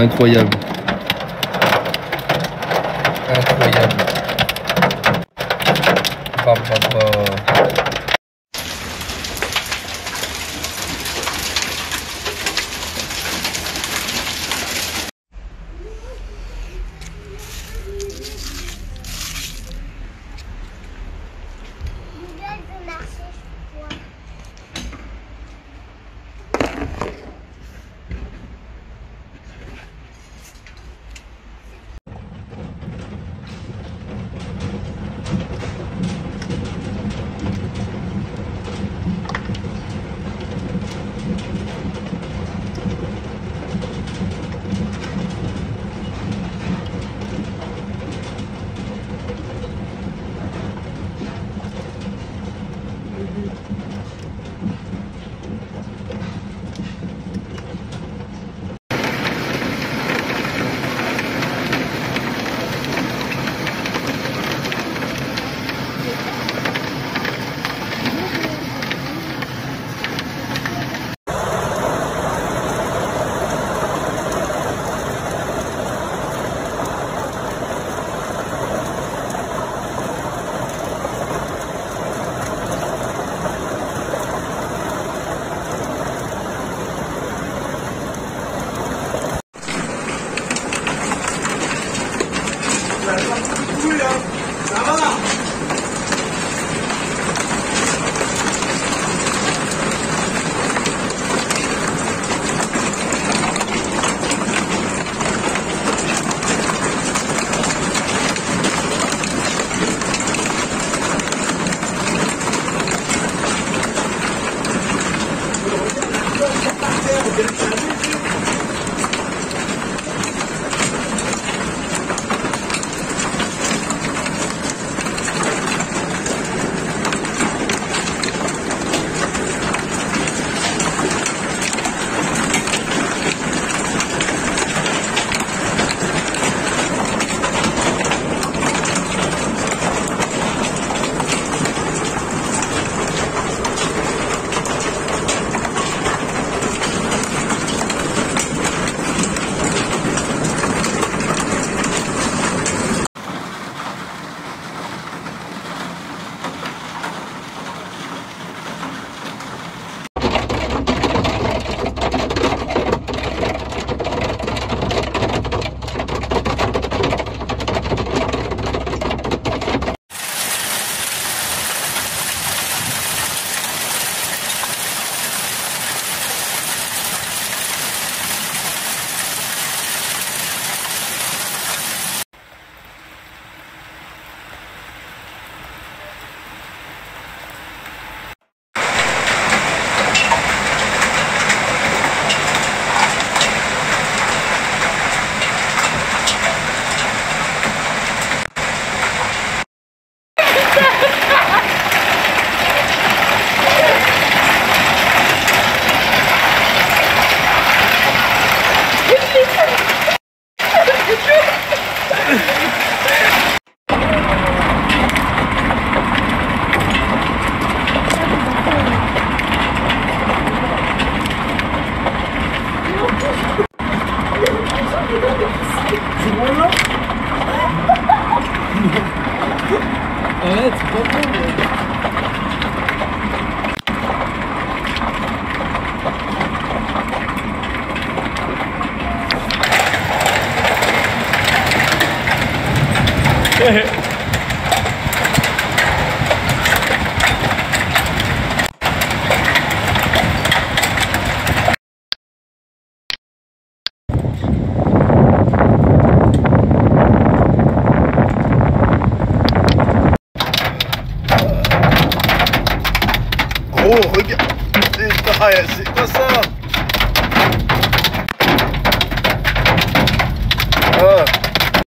Incroyable. Incroyable. Arrête, c'est pas Oh, regarde. C'est quoi ça. Ah